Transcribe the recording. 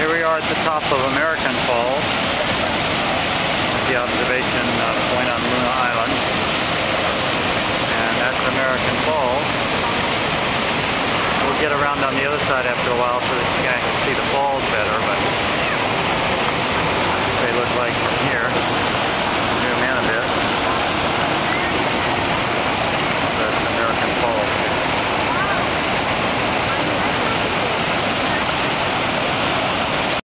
Here we are at the top of American Falls. The observation uh, point on Luna Island. And that's American Falls. We'll get around on the other side after a while so that you can see the falls